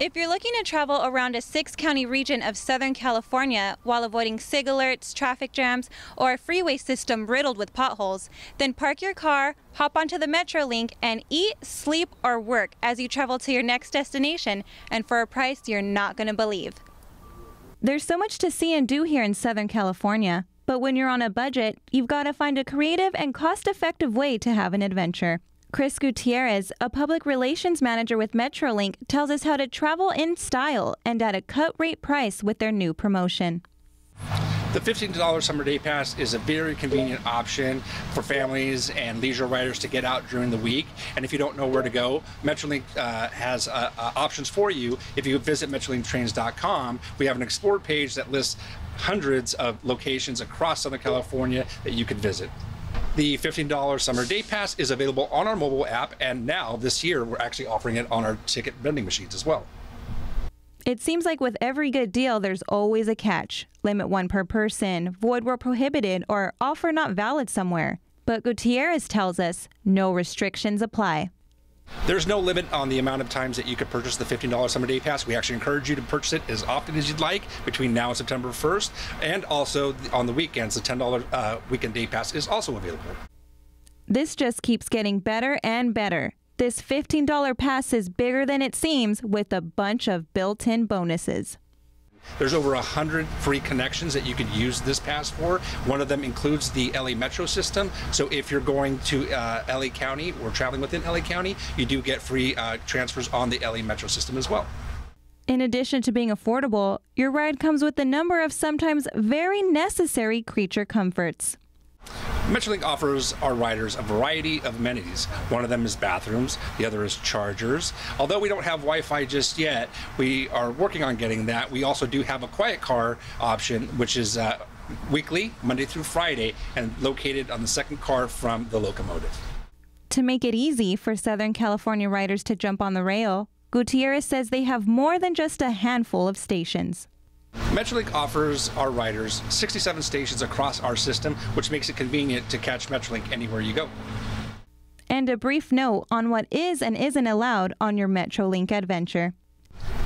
If you're looking to travel around a six county region of Southern California while avoiding SIG alerts, traffic jams, or a freeway system riddled with potholes, then park your car, hop onto the Metrolink, and eat, sleep, or work as you travel to your next destination and for a price you're not going to believe. There's so much to see and do here in Southern California, but when you're on a budget, you've got to find a creative and cost effective way to have an adventure. Chris Gutierrez, a public relations manager with Metrolink, tells us how to travel in style and at a cut rate price with their new promotion. The $15 summer day pass is a very convenient option for families and leisure riders to get out during the week. And if you don't know where to go, Metrolink uh, has uh, uh, options for you. If you visit MetrolinkTrains.com, we have an Explore page that lists hundreds of locations across Southern California that you could visit. The $15 summer day pass is available on our mobile app, and now this year we're actually offering it on our ticket vending machines as well. It seems like with every good deal, there's always a catch. Limit one per person, void where prohibited, or offer not valid somewhere. But Gutierrez tells us no restrictions apply. There's no limit on the amount of times that you could purchase the $15 summer day pass. We actually encourage you to purchase it as often as you'd like between now and September 1st. And also on the weekends, the $10 uh, weekend day pass is also available. This just keeps getting better and better. This $15 pass is bigger than it seems with a bunch of built in bonuses. There's over 100 free connections that you could use this pass for. One of them includes the LA Metro system. So if you're going to uh, LA County or traveling within LA County, you do get free uh, transfers on the LA Metro system as well. In addition to being affordable, your ride comes with a number of sometimes very necessary creature comforts. Metrolink offers our riders a variety of amenities. One of them is bathrooms, the other is chargers. Although we don't have Wi Fi just yet, we are working on getting that. We also do have a quiet car option, which is uh, weekly, Monday through Friday, and located on the second car from the locomotive. To make it easy for Southern California riders to jump on the rail, Gutierrez says they have more than just a handful of stations. Metrolink offers our riders 67 stations across our system, which makes it convenient to catch Metrolink anywhere you go. And a brief note on what is and isn't allowed on your Metrolink adventure.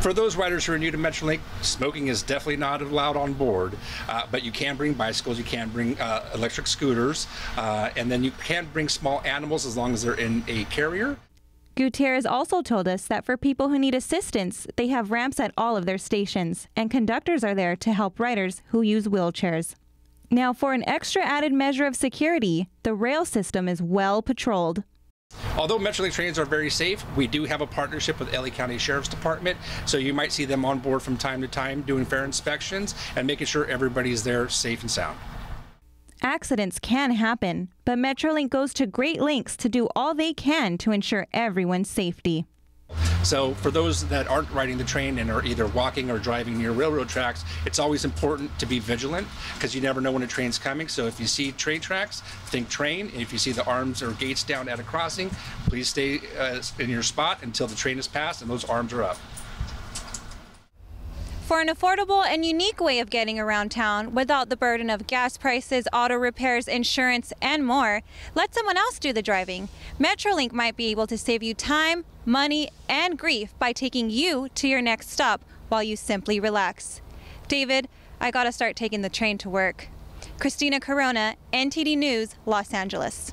For those riders who are new to Metrolink, smoking is definitely not allowed on board, uh, but you can bring bicycles, you can bring uh, electric scooters, uh, and then you can bring small animals as long as they're in a carrier. Gutierrez also told us that for people who need assistance, they have ramps at all of their stations, and conductors are there to help riders who use wheelchairs. Now, for an extra added measure of security, the rail system is well patrolled. Although Metrolink trains are very safe, we do have a partnership with LA County Sheriff's Department, so you might see them on board from time to time doing fare inspections and making sure everybody's there safe and sound. Accidents can happen, but Metrolink goes to great lengths to do all they can to ensure everyone's safety. So, for those that aren't riding the train and are either walking or driving near railroad tracks, it's always important to be vigilant because you never know when a train's coming. So, if you see train tracks, think train. And if you see the arms or gates down at a crossing, please stay uh, in your spot until the train is passed and those arms are up. For an affordable and unique way of getting around town without the burden of gas prices, auto repairs, insurance, and more, let someone else do the driving. Metrolink might be able to save you time, money, and grief by taking you to your next stop while you simply relax. David, I gotta start taking the train to work. Christina Corona, NTD News, Los Angeles.